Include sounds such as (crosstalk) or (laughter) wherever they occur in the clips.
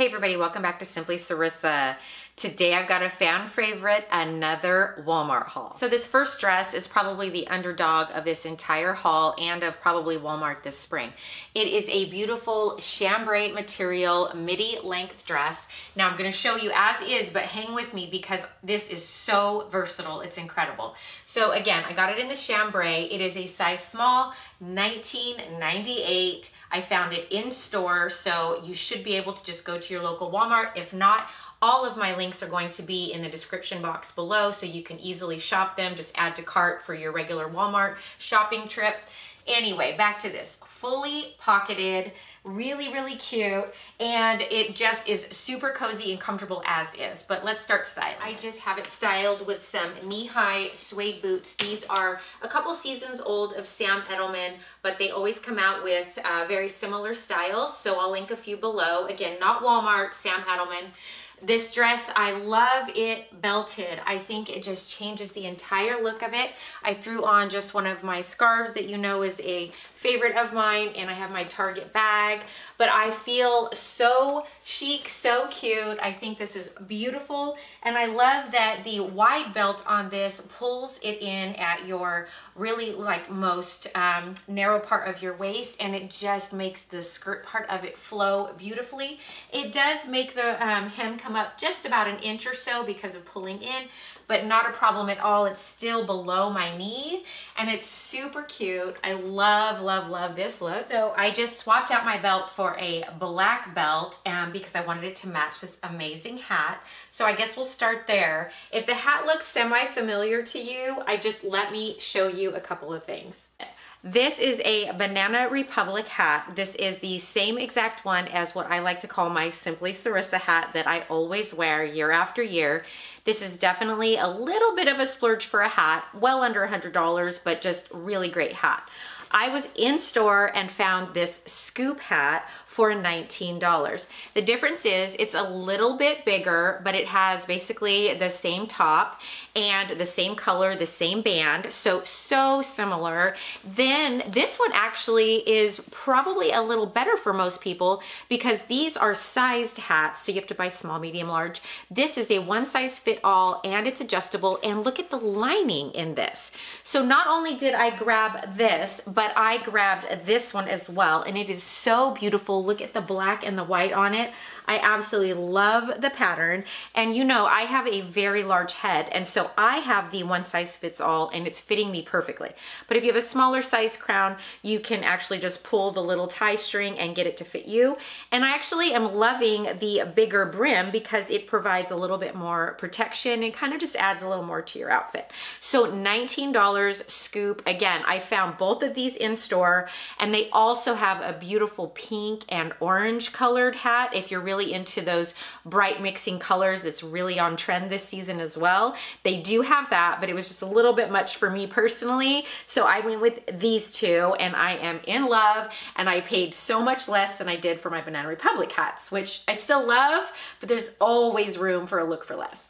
Hey everybody, welcome back to Simply Cerisa. Today I've got a fan favorite, another Walmart haul. So this first dress is probably the underdog of this entire haul and of probably Walmart this spring. It is a beautiful chambray material midi length dress. Now I'm gonna show you as is, but hang with me because this is so versatile, it's incredible. So again, I got it in the chambray. It is a size small, 1998. I found it in store, so you should be able to just go to your local Walmart. If not, all of my links are going to be in the description box below so you can easily shop them. Just add to cart for your regular Walmart shopping trip. Anyway, back to this. Fully pocketed, really, really cute, and it just is super cozy and comfortable as is. But let's start styling. I just have it styled with some knee-high suede boots. These are a couple seasons old of Sam Edelman, but they always come out with uh, very similar styles, so I'll link a few below. Again, not Walmart, Sam Edelman. This dress, I love it belted. I think it just changes the entire look of it. I threw on just one of my scarves that you know is a favorite of mine and I have my Target bag, but I feel so chic, so cute. I think this is beautiful and I love that the wide belt on this pulls it in at your really like most um, narrow part of your waist and it just makes the skirt part of it flow beautifully. It does make the um, hem come up just about an inch or so because of pulling in, but not a problem at all. It's still below my knee and it's super cute. I love, love, love this look. So I just swapped out my belt for a black belt um, because I wanted it to match this amazing hat. So I guess we'll start there. If the hat looks semi-familiar to you, I just let me show you a couple of things. This is a Banana Republic hat. This is the same exact one as what I like to call my Simply Cerisa hat that I always wear year after year. This is definitely a little bit of a splurge for a hat, well under a $100, but just really great hat. I was in store and found this scoop hat for $19. The difference is it's a little bit bigger, but it has basically the same top and the same color, the same band. So, so similar. Then this one actually is probably a little better for most people because these are sized hats. So you have to buy small, medium, large. This is a one size fit all and it's adjustable. And look at the lining in this. So not only did I grab this, but I grabbed this one as well. And it is so beautiful. Look at the black and the white on it. I absolutely love the pattern. And you know, I have a very large head. And so I have the one size fits all and it's fitting me perfectly. But if you have a smaller size crown, you can actually just pull the little tie string and get it to fit you. And I actually am loving the bigger brim because it provides a little bit more protection and kind of just adds a little more to your outfit. So $19 scoop. Again, I found both of these in store and they also have a beautiful pink and orange colored hat if you're really really into those bright mixing colors that's really on trend this season as well. They do have that, but it was just a little bit much for me personally. So I went with these two and I am in love and I paid so much less than I did for my Banana Republic hats, which I still love, but there's always room for a look for less.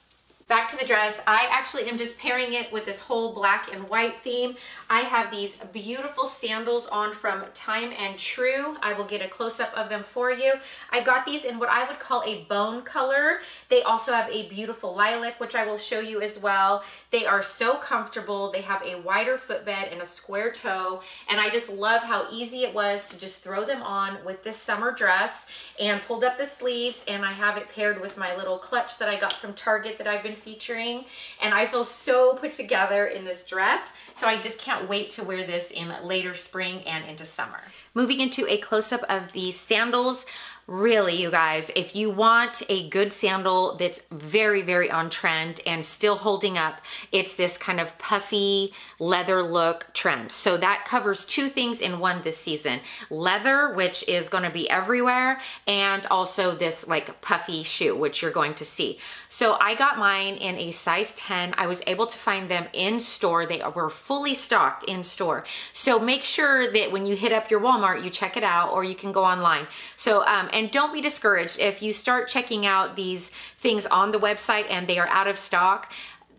Back to the dress, I actually am just pairing it with this whole black and white theme. I have these beautiful sandals on from Time and Tru. I will get a close-up of them for you. I got these in what I would call a bone color. They also have a beautiful lilac, which I will show you as well. They are so comfortable. They have a wider footbed and a square toe, and I just love how easy it was to just throw them on with this summer dress and pulled up the sleeves, and I have it paired with my little clutch that I got from Target that I've been featuring and I feel so put together in this dress. So I just can't wait to wear this in later spring and into summer. Moving into a close-up of the sandals, really you guys if you want a good sandal that's very very on trend and still holding up it's this kind of puffy leather look trend. So that covers two things in one this season. Leather which is going to be everywhere and also this like puffy shoe which you're going to see. So I got mine in a size 10 I was able to find them in store. They were fully stocked in store. So make sure that when you hit up your Walmart you check it out or you can go online. So um, and don't be discouraged. If you start checking out these things on the website and they are out of stock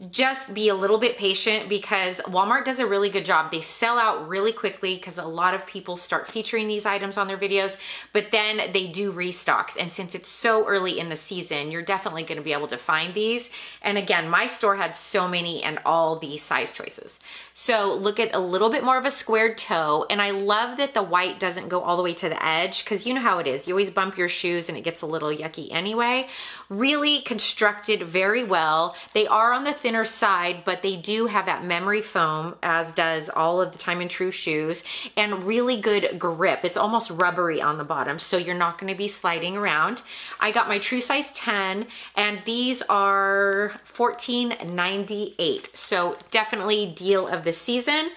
just be a little bit patient because Walmart does a really good job. They sell out really quickly because a lot of people start featuring these items on their videos, but then they do restocks. And since it's so early in the season, you're definitely gonna be able to find these. And again, my store had so many and all these size choices. So look at a little bit more of a squared toe. And I love that the white doesn't go all the way to the edge because you know how it is. You always bump your shoes and it gets a little yucky anyway. Really constructed very well. They are on the thinner side, but they do have that memory foam as does all of the Time and Tru shoes and really good grip. It's almost rubbery on the bottom. So you're not gonna be sliding around. I got my true size 10 and these are $14.98. So definitely deal of the season.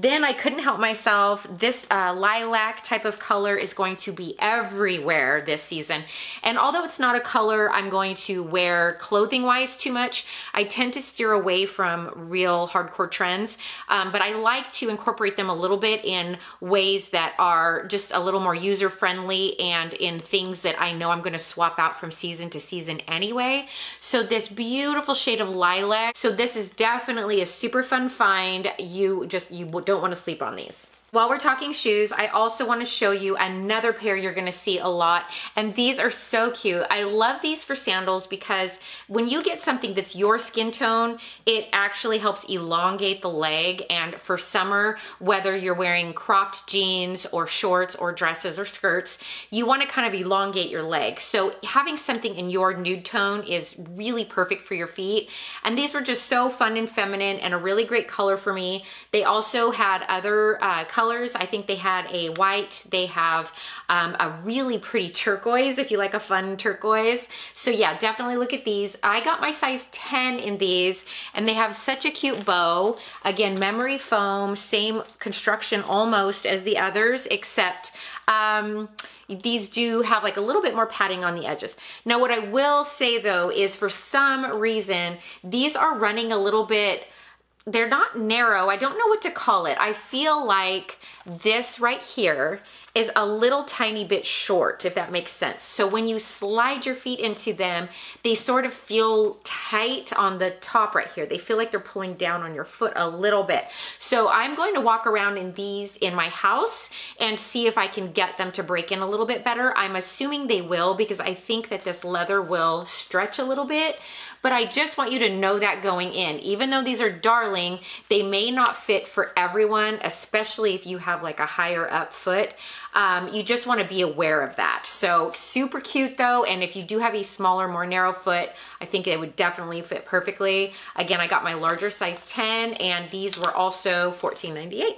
Then I couldn't help myself. This uh, lilac type of color is going to be everywhere this season. And although it's not a color I'm going to wear clothing wise too much, I tend to steer away from real hardcore trends. Um, but I like to incorporate them a little bit in ways that are just a little more user friendly and in things that I know I'm gonna swap out from season to season anyway. So this beautiful shade of lilac. So this is definitely a super fun find. You just, you don't want to sleep on these. While we're talking shoes, I also wanna show you another pair you're gonna see a lot, and these are so cute. I love these for sandals because when you get something that's your skin tone, it actually helps elongate the leg, and for summer, whether you're wearing cropped jeans or shorts or dresses or skirts, you wanna kind of elongate your leg. So having something in your nude tone is really perfect for your feet, and these were just so fun and feminine and a really great color for me. They also had other uh, colors. I think they had a white, they have um, a really pretty turquoise if you like a fun turquoise. So yeah, definitely look at these. I got my size 10 in these and they have such a cute bow. Again, memory foam, same construction almost as the others, except um, these do have like a little bit more padding on the edges. Now what I will say though is for some reason, these are running a little bit they're not narrow. I don't know what to call it. I feel like this right here is a little tiny bit short, if that makes sense. So when you slide your feet into them, they sort of feel tight on the top right here. They feel like they're pulling down on your foot a little bit. So I'm going to walk around in these in my house and see if I can get them to break in a little bit better. I'm assuming they will because I think that this leather will stretch a little bit but I just want you to know that going in. Even though these are darling, they may not fit for everyone, especially if you have like a higher up foot. Um, you just wanna be aware of that. So super cute though, and if you do have a smaller, more narrow foot, I think it would definitely fit perfectly. Again, I got my larger size 10 and these were also $14.98.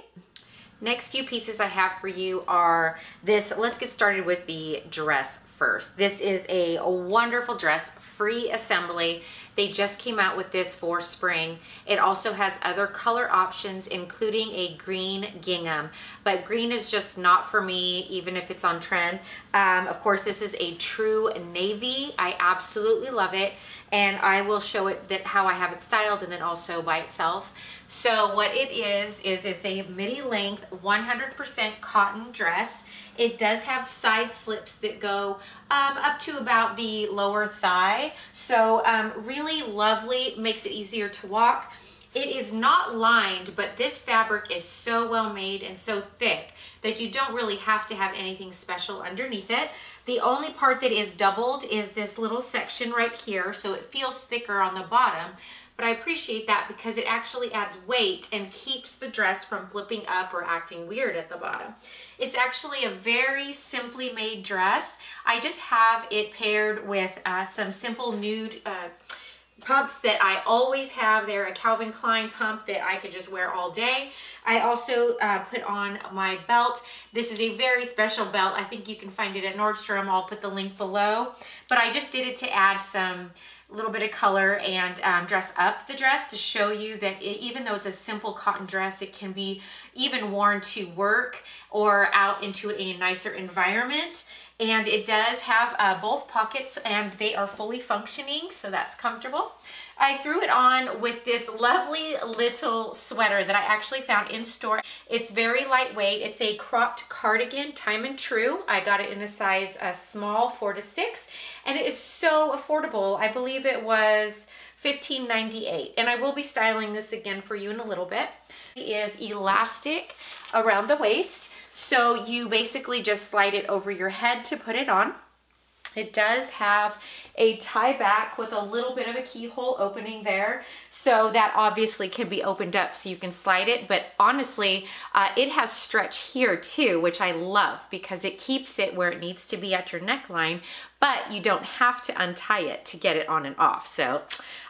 Next few pieces I have for you are this, let's get started with the dress first. This is a wonderful dress free assembly. They just came out with this for spring. It also has other color options, including a green gingham, but green is just not for me, even if it's on trend. Um, of course, this is a true navy. I absolutely love it, and I will show it that how I have it styled and then also by itself. So what it is, is it's a midi length 100% cotton dress. It does have side slips that go um, up to about the lower thigh. So um, really lovely, makes it easier to walk. It is not lined, but this fabric is so well made and so thick that you don't really have to have anything special underneath it. The only part that is doubled is this little section right here, so it feels thicker on the bottom, but I appreciate that because it actually adds weight and keeps the dress from flipping up or acting weird at the bottom. It's actually a very simply made dress. I just have it paired with uh, some simple nude uh, pumps that I always have. They're a Calvin Klein pump that I could just wear all day. I also uh, put on my belt. This is a very special belt. I think you can find it at Nordstrom. I'll put the link below. But I just did it to add some little bit of color and um, dress up the dress to show you that it, even though it's a simple cotton dress, it can be even worn to work or out into a nicer environment. And it does have uh, both pockets and they are fully functioning, so that's comfortable. I threw it on with this lovely little sweater that I actually found in store. It's very lightweight. It's a cropped cardigan, Time and Tru. I got it in a size uh, small, four to six, and it is so affordable. I believe it was $15.98. And I will be styling this again for you in a little bit. It is elastic around the waist. So you basically just slide it over your head to put it on. It does have a tie back with a little bit of a keyhole opening there. So that obviously can be opened up so you can slide it. But honestly, uh, it has stretch here too, which I love because it keeps it where it needs to be at your neckline, but you don't have to untie it to get it on and off. So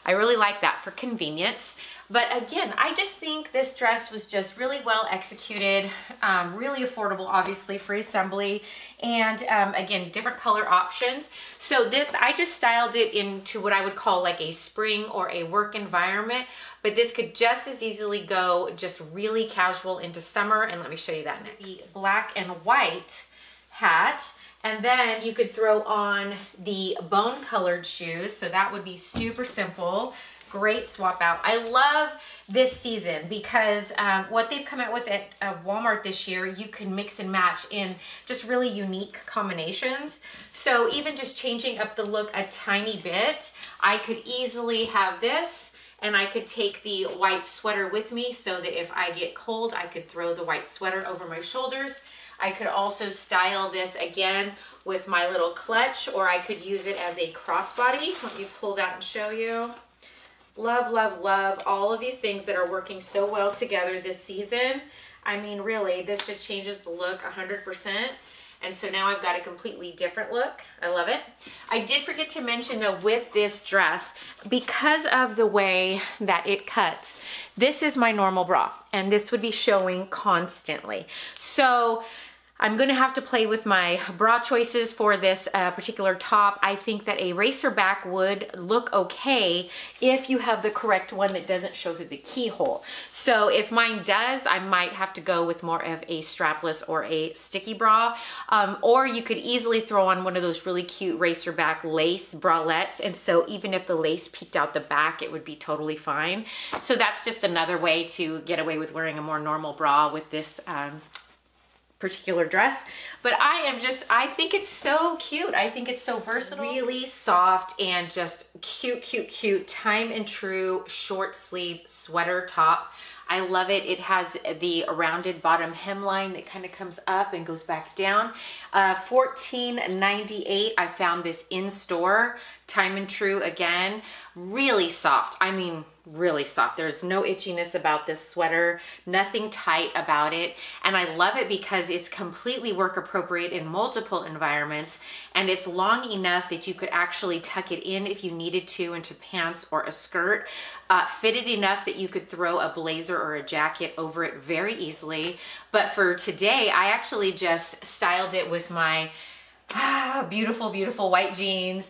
I really like that for convenience. But again, I just think this dress was just really well executed, um, really affordable, obviously, free assembly, and um, again, different color options. So this, I just styled it into what I would call like a spring or a work environment, but this could just as easily go just really casual into summer. And let me show you that next. The black and white hat. And then you could throw on the bone colored shoes. So that would be super simple great swap out. I love this season because um, what they've come out with at uh, Walmart this year, you can mix and match in just really unique combinations. So even just changing up the look a tiny bit, I could easily have this and I could take the white sweater with me so that if I get cold, I could throw the white sweater over my shoulders. I could also style this again with my little clutch or I could use it as a crossbody. Let me pull that and show you. Love, love, love all of these things that are working so well together this season. I mean, really, this just changes the look 100%. And so now I've got a completely different look. I love it. I did forget to mention though with this dress, because of the way that it cuts, this is my normal bra and this would be showing constantly. So I'm gonna have to play with my bra choices for this uh, particular top. I think that a racer back would look okay if you have the correct one that doesn't show through the keyhole. So if mine does, I might have to go with more of a strapless or a sticky bra. Um, or you could easily throw on one of those really cute racer back lace bralettes. And so even if the lace peeked out the back, it would be totally fine. So that's just another way to get away with wearing a more normal bra with this um, particular dress. But I am just, I think it's so cute. I think it's so versatile. Really soft and just cute, cute, cute, Time and Tru short sleeve sweater top. I love it. It has the rounded bottom hemline that kind of comes up and goes back down. Uh, $14.98. I found this in store. Time and Tru again. Really soft. I mean, really soft. There's no itchiness about this sweater, nothing tight about it. And I love it because it's completely work appropriate in multiple environments and it's long enough that you could actually tuck it in if you needed to into pants or a skirt. Uh, fitted enough that you could throw a blazer or a jacket over it very easily. But for today, I actually just styled it with my ah, (sighs) beautiful, beautiful white jeans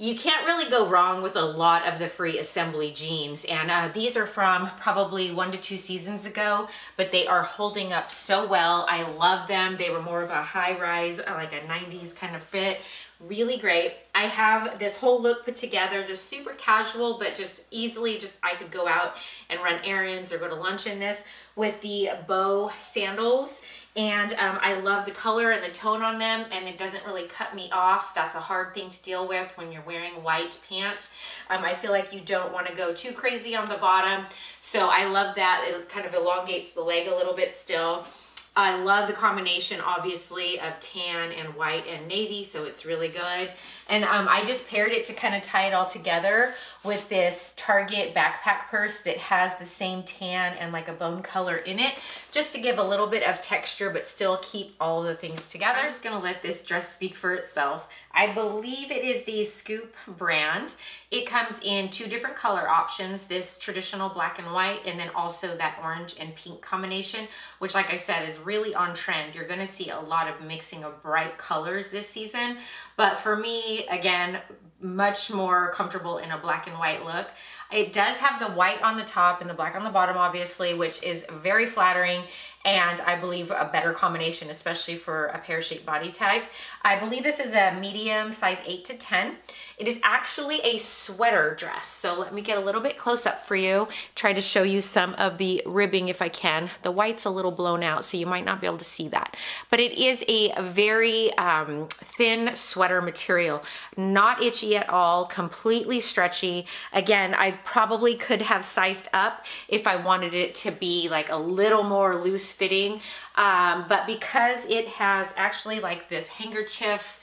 you can't really go wrong with a lot of the free assembly jeans. And uh, these are from probably one to two seasons ago, but they are holding up so well. I love them. They were more of a high rise, uh, like a 90s kind of fit. Really great. I have this whole look put together, just super casual, but just easily just I could go out and run errands or go to lunch in this with the bow sandals and um, I love the color and the tone on them and it doesn't really cut me off. That's a hard thing to deal with when you're wearing white pants. Um, I feel like you don't want to go too crazy on the bottom. So I love that. It kind of elongates the leg a little bit still. I love the combination, obviously, of tan and white and navy, so it's really good. And um, I just paired it to kind of tie it all together with this Target backpack purse that has the same tan and like a bone color in it, just to give a little bit of texture, but still keep all the things together. I'm just gonna let this dress speak for itself. I believe it is the Scoop brand. It comes in two different color options, this traditional black and white, and then also that orange and pink combination, which like I said, is really on trend. You're gonna see a lot of mixing of bright colors this season. But for me, again, much more comfortable in a black and white look. It does have the white on the top and the black on the bottom, obviously, which is very flattering and I believe a better combination, especially for a pear-shaped body type. I believe this is a medium size 8 to 10. It is actually a sweater dress. So let me get a little bit close up for you. Try to show you some of the ribbing if I can. The white's a little blown out, so you might not be able to see that. But it is a very um, thin sweater material. Not itchy at all, completely stretchy. Again, I probably could have sized up if I wanted it to be like a little more loose fitting. Um, but because it has actually like this handkerchief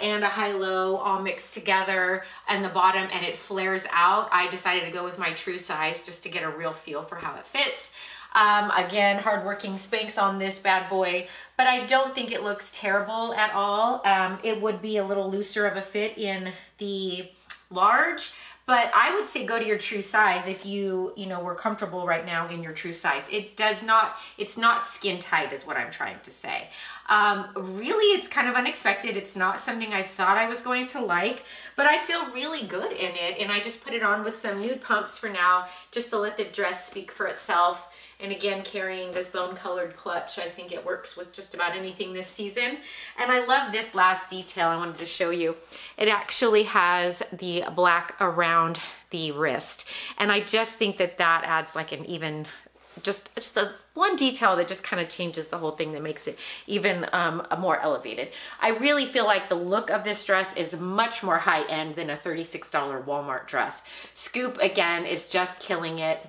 and a high-low all mixed together and the bottom and it flares out, I decided to go with my true size just to get a real feel for how it fits. Um, again, hardworking Spanx on this bad boy, but I don't think it looks terrible at all. Um, it would be a little looser of a fit in the large, but I would say go to your true size if you, you know, were comfortable right now in your true size. It does not, it's not skin tight is what I'm trying to say. Um, really, it's kind of unexpected. It's not something I thought I was going to like, but I feel really good in it. And I just put it on with some nude pumps for now, just to let the dress speak for itself. And again, carrying this bone colored clutch, I think it works with just about anything this season. And I love this last detail I wanted to show you. It actually has the black around the wrist. And I just think that that adds like an even just just a one detail that just kind of changes the whole thing that makes it even um, more elevated. I really feel like the look of this dress is much more high end than a $36 Walmart dress. Scoop again is just killing it.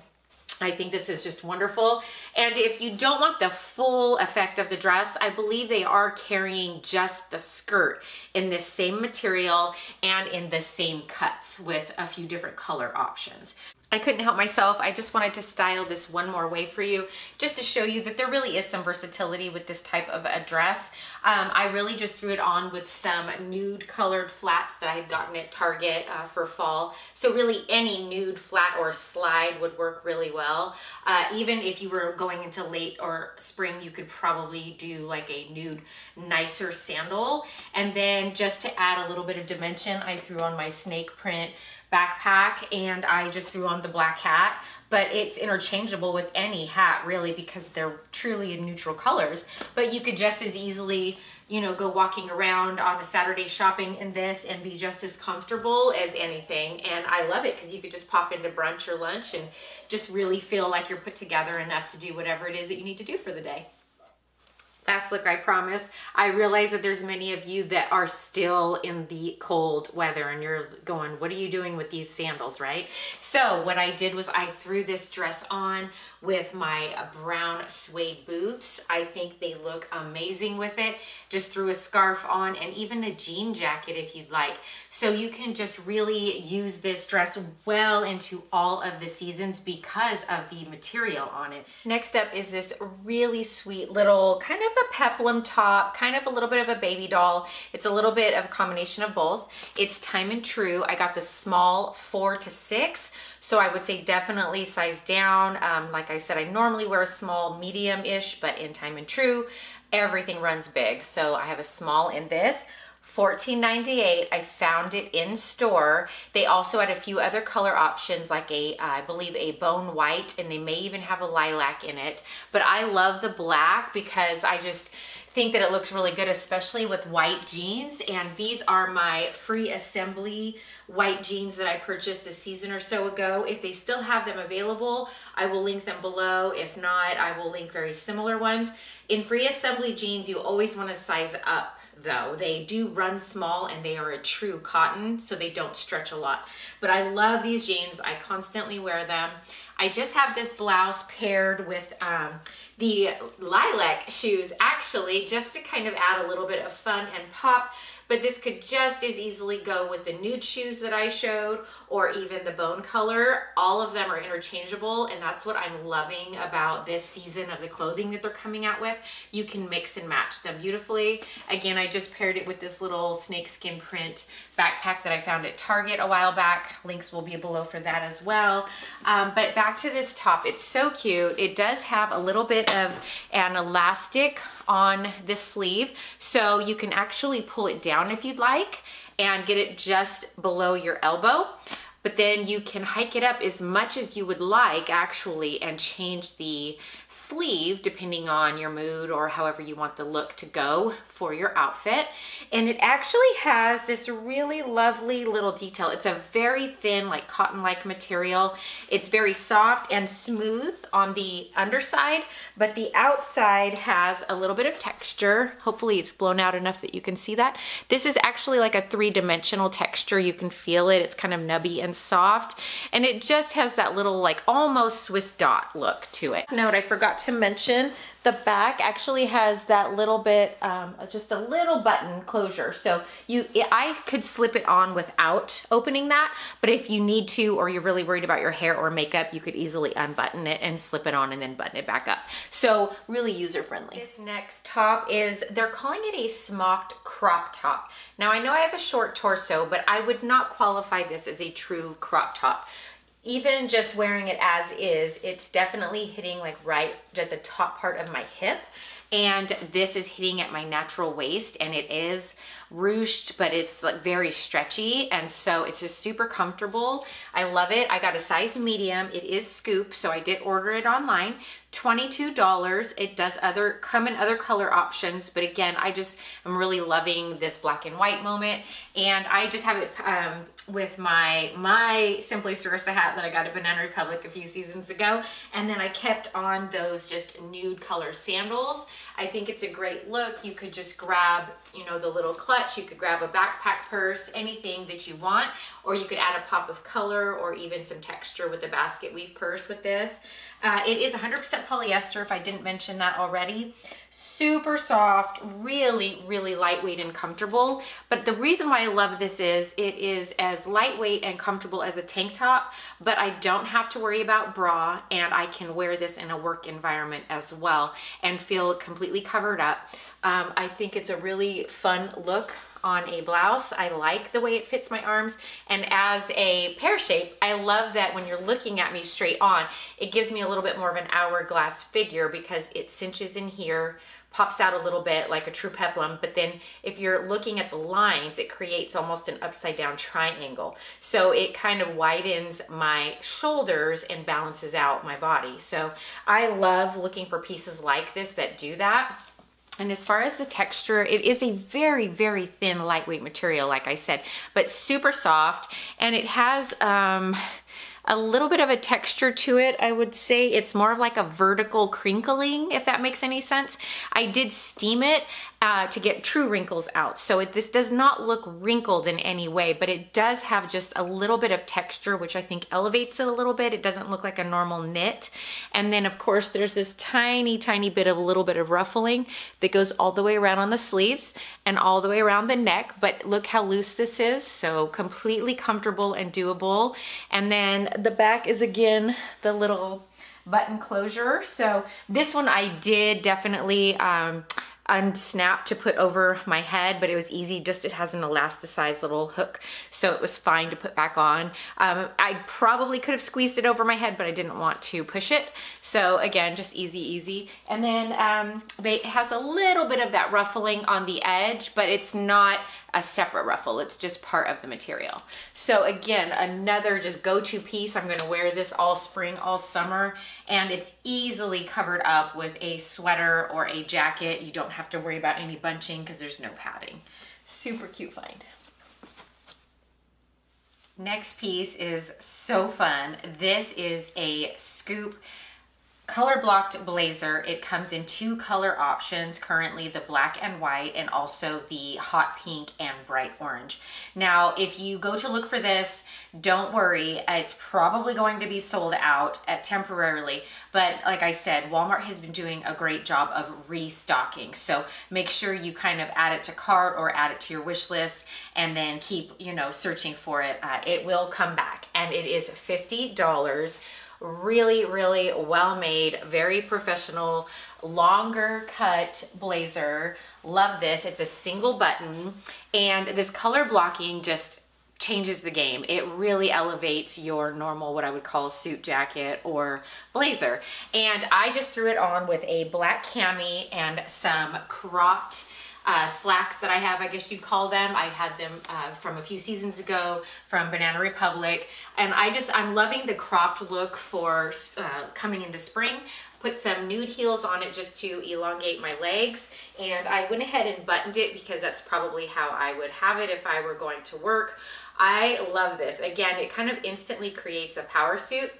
I think this is just wonderful. And if you don't want the full effect of the dress, I believe they are carrying just the skirt in this same material and in the same cuts with a few different color options. I couldn't help myself. I just wanted to style this one more way for you just to show you that there really is some versatility with this type of a dress. Um, I really just threw it on with some nude colored flats that I had gotten at Target uh, for fall. So really any nude flat or slide would work really well. Uh, even if you were going into late or spring, you could probably do like a nude nicer sandal. And then just to add a little bit of dimension, I threw on my snake print backpack and I just threw on the black hat, but it's interchangeable with any hat really because they're truly in neutral colors. But you could just as easily, you know, go walking around on a Saturday shopping in this and be just as comfortable as anything. And I love it because you could just pop into brunch or lunch and just really feel like you're put together enough to do whatever it is that you need to do for the day fast look, I promise. I realize that there's many of you that are still in the cold weather and you're going, what are you doing with these sandals, right? So what I did was I threw this dress on with my brown suede boots. I think they look amazing with it. Just threw a scarf on and even a jean jacket if you'd like. So you can just really use this dress well into all of the seasons because of the material on it. Next up is this really sweet little kind of a peplum top, kind of a little bit of a baby doll. It's a little bit of a combination of both. It's Time and Tru. I got the small four to six. So I would say definitely size down. Um, like I said, I normally wear a small medium-ish, but in Time and Tru, everything runs big. So I have a small in this. $14.98. I found it in store. They also had a few other color options like a, uh, I believe a bone white and they may even have a lilac in it. But I love the black because I just think that it looks really good, especially with white jeans. And these are my free assembly white jeans that I purchased a season or so ago. If they still have them available, I will link them below. If not, I will link very similar ones. In free assembly jeans, you always want to size up though. They do run small and they are a true cotton, so they don't stretch a lot. But I love these jeans. I constantly wear them. I just have this blouse paired with um, the lilac shoes actually just to kind of add a little bit of fun and pop but this could just as easily go with the nude shoes that I showed or even the bone color. All of them are interchangeable and that's what I'm loving about this season of the clothing that they're coming out with. You can mix and match them beautifully. Again, I just paired it with this little snakeskin print backpack that I found at Target a while back. Links will be below for that as well. Um, but back to this top, it's so cute. It does have a little bit of an elastic on this sleeve. So you can actually pull it down if you'd like and get it just below your elbow. But then you can hike it up as much as you would like actually and change the sleeve depending on your mood or however you want the look to go for your outfit. And it actually has this really lovely little detail. It's a very thin, like cotton-like material. It's very soft and smooth on the underside, but the outside has a little bit of texture. Hopefully it's blown out enough that you can see that. This is actually like a three-dimensional texture. You can feel it. It's kind of nubby and soft. And it just has that little like almost Swiss dot look to it. Note I forgot to mention the back actually has that little bit, um, just a little button closure. So you, I could slip it on without opening that, but if you need to, or you're really worried about your hair or makeup, you could easily unbutton it and slip it on and then button it back up. So really user friendly. This next top is, they're calling it a smocked crop top. Now I know I have a short torso, but I would not qualify this as a true crop top even just wearing it as is, it's definitely hitting like right at the top part of my hip. And this is hitting at my natural waist and it is ruched, but it's like very stretchy. And so it's just super comfortable. I love it. I got a size medium. It is scoop. So I did order it online. $22. It does other come in other color options, but again, I just am really loving this black and white moment. And I just have it um, with my my Simply Cerisa hat that I got at Banana Republic a few seasons ago. And then I kept on those just nude color sandals. I think it's a great look. You could just grab, you know, the little clutch. You could grab a backpack purse, anything that you want, or you could add a pop of color or even some texture with the basket weave purse with this. Uh, it is 100% polyester, if I didn't mention that already. Super soft, really, really lightweight and comfortable. But the reason why I love this is it is as lightweight and comfortable as a tank top, but I don't have to worry about bra and I can wear this in a work environment as well and feel completely covered up. Um, I think it's a really fun look on a blouse. I like the way it fits my arms. And as a pear shape, I love that when you're looking at me straight on, it gives me a little bit more of an hourglass figure because it cinches in here, pops out a little bit like a true peplum, but then if you're looking at the lines, it creates almost an upside down triangle. So it kind of widens my shoulders and balances out my body. So I love looking for pieces like this that do that. And as far as the texture, it is a very, very thin, lightweight material, like I said, but super soft. And it has, um, a little bit of a texture to it. I would say it's more of like a vertical crinkling, if that makes any sense. I did steam it uh, to get true wrinkles out. So it, this does not look wrinkled in any way, but it does have just a little bit of texture, which I think elevates it a little bit. It doesn't look like a normal knit. And then of course, there's this tiny, tiny bit of a little bit of ruffling that goes all the way around on the sleeves and all the way around the neck. But look how loose this is. So completely comfortable and doable. And then the back is again, the little button closure. So this one I did definitely, um, unsnap to put over my head, but it was easy. Just it has an elasticized little hook, so it was fine to put back on. Um, I probably could have squeezed it over my head, but I didn't want to push it. So again, just easy, easy. And then um, they, it has a little bit of that ruffling on the edge, but it's not a separate ruffle. It's just part of the material. So again, another just go-to piece. I'm gonna wear this all spring, all summer, and it's easily covered up with a sweater or a jacket. You don't have to worry about any bunching because there's no padding. Super cute find. Next piece is so fun. This is a scoop color blocked blazer. It comes in two color options currently the black and white and also the hot pink and bright orange. Now if you go to look for this don't worry it's probably going to be sold out at uh, temporarily. But like i said walmart has been doing a great job of restocking. So make sure you kind of add it to cart or add it to your wish list and then keep you know searching for it. Uh, it will come back and it is 50 dollars really, really well made, very professional, longer cut blazer. Love this. It's a single button and this color blocking just changes the game. It really elevates your normal, what I would call suit jacket or blazer. And I just threw it on with a black cami and some cropped uh, slacks that I have, I guess you'd call them. I had them uh, from a few seasons ago from Banana Republic. And I just, I'm loving the cropped look for uh, coming into spring. Put some nude heels on it just to elongate my legs. And I went ahead and buttoned it because that's probably how I would have it if I were going to work. I love this. Again, it kind of instantly creates a power suit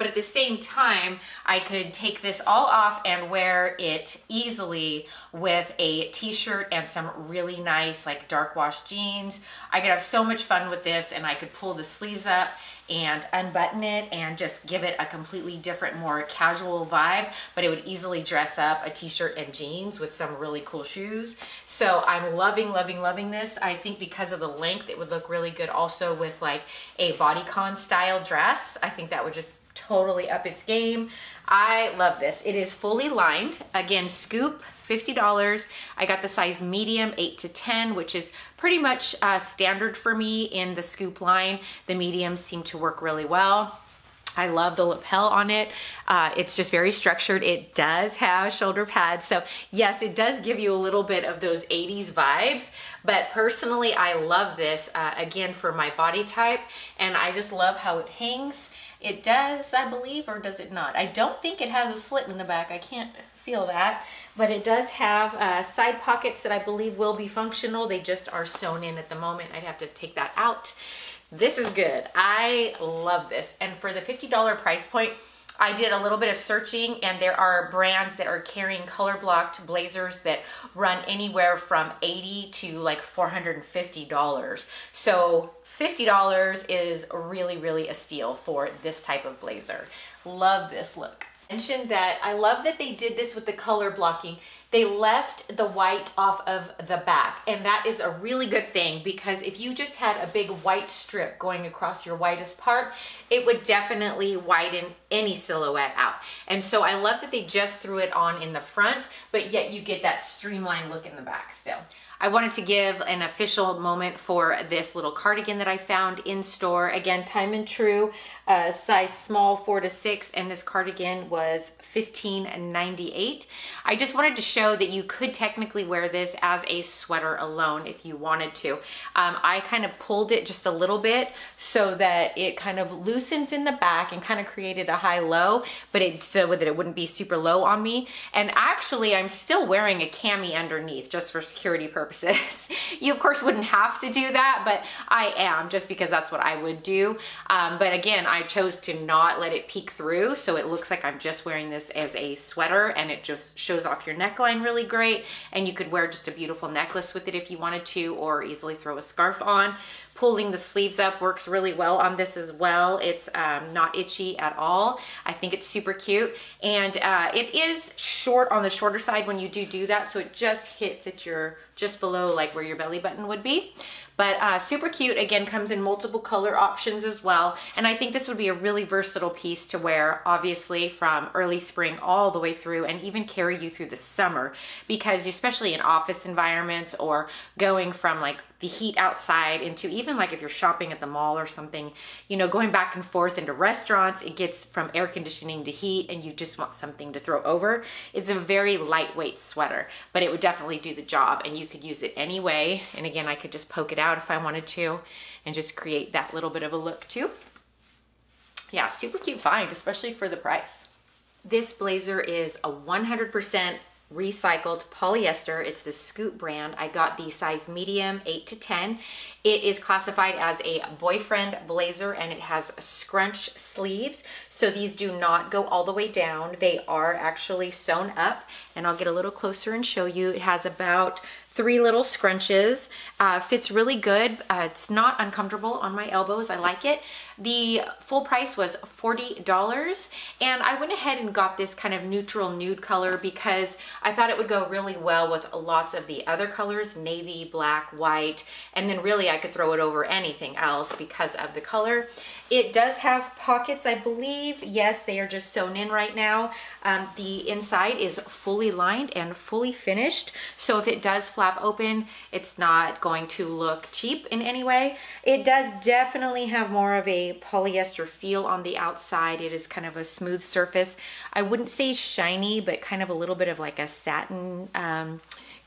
but at the same time, I could take this all off and wear it easily with a t-shirt and some really nice like dark wash jeans. I could have so much fun with this and I could pull the sleeves up and unbutton it and just give it a completely different, more casual vibe, but it would easily dress up a t-shirt and jeans with some really cool shoes. So I'm loving, loving, loving this. I think because of the length, it would look really good also with like a bodycon style dress. I think that would just totally up its game. I love this. It is fully lined. Again, scoop, $50. I got the size medium, 8 to 10, which is pretty much uh, standard for me in the scoop line. The mediums seem to work really well. I love the lapel on it. Uh, it's just very structured. It does have shoulder pads. So yes, it does give you a little bit of those 80s vibes. But personally, I love this, uh, again, for my body type. And I just love how it hangs. It does, I believe, or does it not? I don't think it has a slit in the back. I can't feel that. But it does have uh, side pockets that I believe will be functional. They just are sewn in at the moment. I'd have to take that out. This is good. I love this. And for the $50 price point, I did a little bit of searching and there are brands that are carrying color blocked blazers that run anywhere from 80 to like $450. So $50 is really, really a steal for this type of blazer. Love this look. Mentioned that I love that they did this with the color blocking. They left the white off of the back and that is a really good thing because if you just had a big white strip going across your whitest part, it would definitely widen any silhouette out. And so I love that they just threw it on in the front, but yet you get that streamlined look in the back still. I wanted to give an official moment for this little cardigan that I found in store. Again, Time and Tru, uh, size small, four to six, and this cardigan was $15.98. I just wanted to show that you could technically wear this as a sweater alone if you wanted to. Um, I kind of pulled it just a little bit so that it kind of loosens in the back and kind of created a high-low, but it so that it wouldn't be super low on me. And actually, I'm still wearing a cami underneath just for security purposes. (laughs) you, of course, wouldn't have to do that, but I am just because that's what I would do. Um, but again, I chose to not let it peek through, so it looks like I'm just wearing this as a sweater and it just shows off your neckline really great. And you could wear just a beautiful necklace with it if you wanted to or easily throw a scarf on. Pulling the sleeves up works really well on this as well. It's um, not itchy at all. I think it's super cute. And uh, it is short on the shorter side when you do do that. So it just hits at your, just below like where your belly button would be. But uh, super cute, again, comes in multiple color options as well. And I think this would be a really versatile piece to wear, obviously from early spring all the way through and even carry you through the summer because especially in office environments or going from like the heat outside into even like if you're shopping at the mall or something, you know, going back and forth into restaurants, it gets from air conditioning to heat and you just want something to throw over. It's a very lightweight sweater, but it would definitely do the job and you could use it any way. And again, I could just poke it out if I wanted to and just create that little bit of a look too. Yeah, super cute find, especially for the price. This blazer is a 100% recycled polyester. It's the Scoop brand. I got the size medium, 8 to 10. It is classified as a boyfriend blazer and it has scrunch sleeves. So these do not go all the way down. They are actually sewn up and I'll get a little closer and show you. It has about three little scrunches. Uh, fits really good. Uh, it's not uncomfortable on my elbows. I like it. The full price was $40 and I went ahead and got this kind of neutral nude color because I thought it would go really well with lots of the other colors, navy, black, white, and then really I could throw it over anything else because of the color. It does have pockets, I believe. Yes, they are just sewn in right now. Um, the inside is fully lined and fully finished. So if it does flap open, it's not going to look cheap in any way. It does definitely have more of a polyester feel on the outside. It is kind of a smooth surface. I wouldn't say shiny, but kind of a little bit of like a satin um,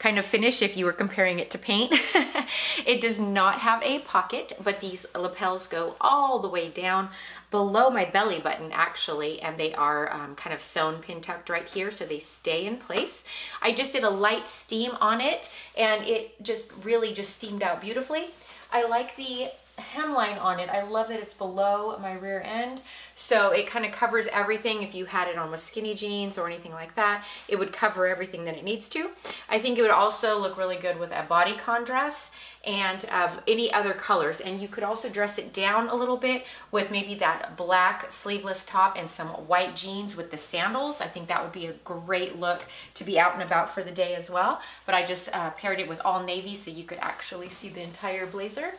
kind of finish if you were comparing it to paint. (laughs) it does not have a pocket, but these lapels go all the way down below my belly button actually, and they are um, kind of sewn pin tucked right here so they stay in place. I just did a light steam on it and it just really just steamed out beautifully. I like the hemline on it. I love that it's below my rear end. So it kind of covers everything. If you had it on with skinny jeans or anything like that, it would cover everything that it needs to. I think it would also look really good with a bodycon dress and um, any other colors. And you could also dress it down a little bit with maybe that black sleeveless top and some white jeans with the sandals. I think that would be a great look to be out and about for the day as well. But I just uh, paired it with all navy so you could actually see the entire blazer.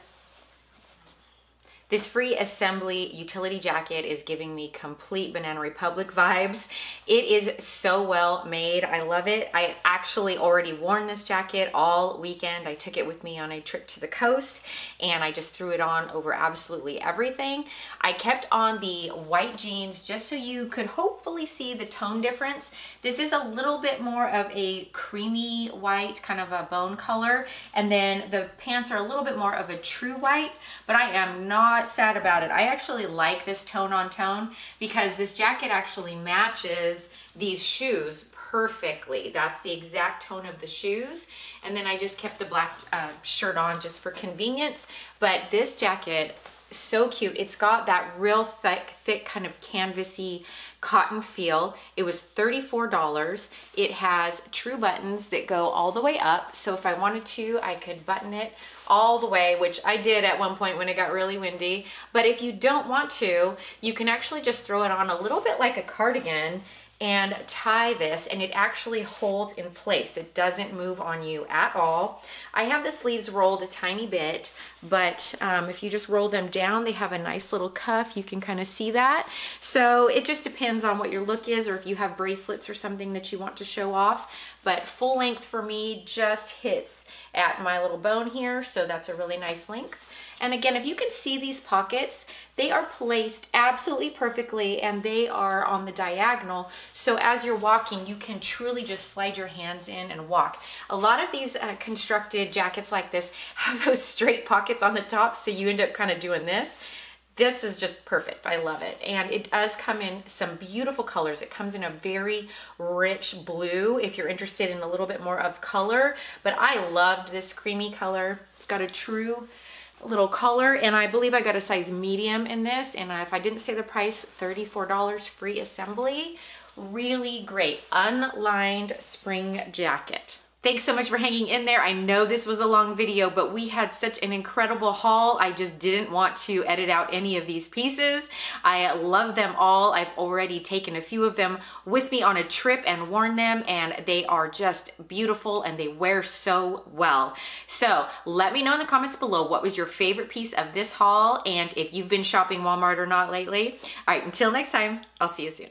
This free assembly utility jacket is giving me complete Banana Republic vibes. It is so well made. I love it. I actually already worn this jacket all weekend. I took it with me on a trip to the coast and I just threw it on over absolutely everything. I kept on the white jeans just so you could hopefully see the tone difference. This is a little bit more of a creamy white, kind of a bone color. And then the pants are a little bit more of a true white, but I am not sad about it. I actually like this tone on tone because this jacket actually matches these shoes perfectly. That's the exact tone of the shoes. And then I just kept the black uh, shirt on just for convenience. But this jacket, so cute. It's got that real thick, thick kind of canvasy cotton feel. It was $34. It has true buttons that go all the way up. So if I wanted to, I could button it all the way, which I did at one point when it got really windy. But if you don't want to, you can actually just throw it on a little bit like a cardigan and tie this and it actually holds in place. It doesn't move on you at all. I have the sleeves rolled a tiny bit, but um, if you just roll them down, they have a nice little cuff. You can kind of see that. So it just depends on what your look is or if you have bracelets or something that you want to show off. But full length for me just hits at my little bone here. So that's a really nice length. And again, if you can see these pockets, they are placed absolutely perfectly and they are on the diagonal. So as you're walking, you can truly just slide your hands in and walk. A lot of these uh, constructed jackets like this (laughs) have those straight pockets on the top. So you end up kind of doing this. This is just perfect. I love it. And it does come in some beautiful colors. It comes in a very rich blue if you're interested in a little bit more of color. But I loved this creamy color. It's got a true little color and I believe I got a size medium in this and if I didn't say the price $34 free assembly. Really great unlined spring jacket Thanks so much for hanging in there. I know this was a long video, but we had such an incredible haul. I just didn't want to edit out any of these pieces. I love them all. I've already taken a few of them with me on a trip and worn them, and they are just beautiful and they wear so well. So let me know in the comments below what was your favorite piece of this haul and if you've been shopping Walmart or not lately. All right, until next time, I'll see you soon.